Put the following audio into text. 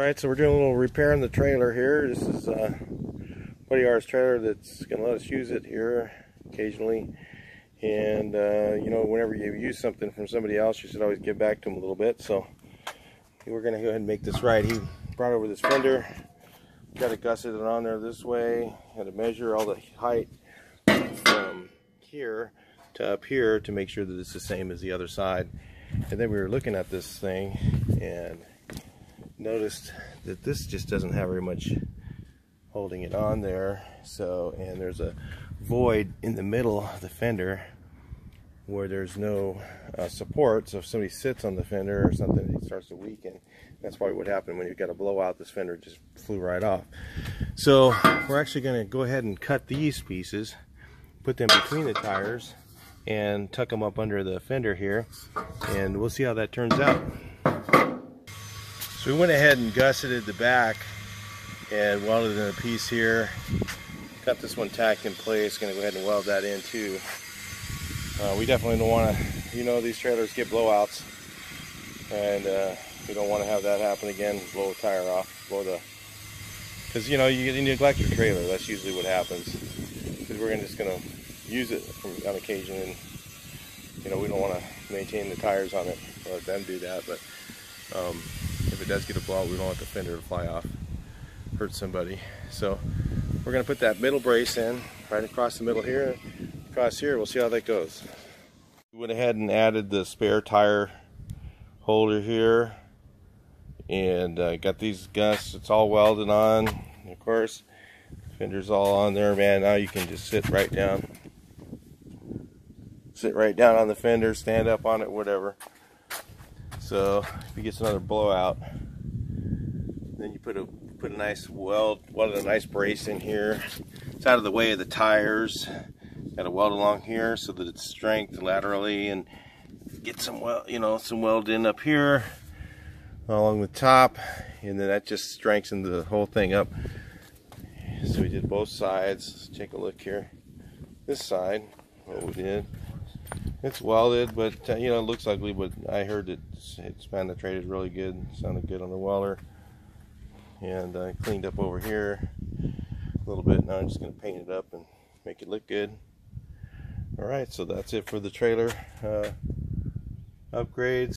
Alright, so we're doing a little repair on the trailer here. This is uh, Buddy R's trailer that's going to let us use it here occasionally. And, uh, you know, whenever you use something from somebody else, you should always give back to them a little bit. So we're going to go ahead and make this right. He brought over this fender, got it gusseted on there this way, had to measure all the height from here to up here to make sure that it's the same as the other side. And then we were looking at this thing and noticed that this just doesn't have very much holding it on there. So and there's a void in the middle of the fender where there's no uh, support. So if somebody sits on the fender or something it starts to weaken. That's probably what happened when you got a blowout. This fender just flew right off. So we're actually going to go ahead and cut these pieces put them between the tires and tuck them up under the fender here. And we'll see how that turns out so we went ahead and gusseted the back and welded in a piece here. Got this one tacked in place, gonna go ahead and weld that in too. Uh, we definitely don't wanna, you know these trailers get blowouts and uh, we don't wanna have that happen again, blow a tire off, blow the, cause you know, you, you neglect your trailer, that's usually what happens. Cause we're just gonna use it from, on occasion and you know, we don't wanna maintain the tires on it, let them do that, but um, if it does get a blowout, we don't want the fender to fly off, hurt somebody. So we're gonna put that middle brace in, right across the middle here, across here, we'll see how that goes. We went ahead and added the spare tire holder here, and uh, got these gussets, it's all welded on, of course, fender's all on there, man, now you can just sit right down, sit right down on the fender, stand up on it, whatever. So if he gets another blowout, then you put a put a nice weld, welded a nice brace in here. It's out of the way of the tires. Got a weld along here so that it's strength laterally and get some well, you know, some weld in up here along the top, and then that just strengthens the whole thing up. So we did both sides. Let's take a look here. This side, what we did. It's welded, but uh, you know it looks ugly. But I heard it it's it's penetrated really good. Sounded good on the welder, and uh, cleaned up over here a little bit. Now I'm just gonna paint it up and make it look good. All right, so that's it for the trailer uh, upgrades.